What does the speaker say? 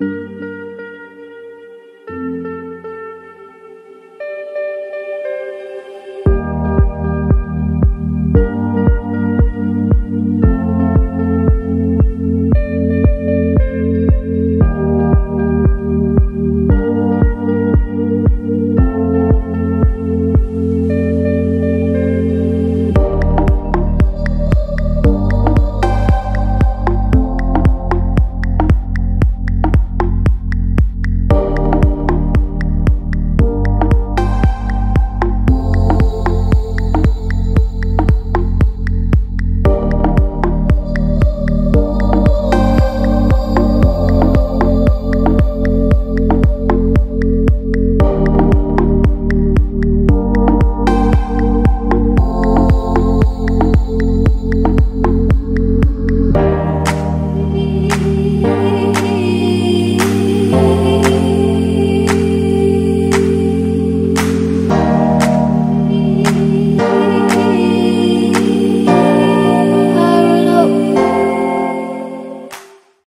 Música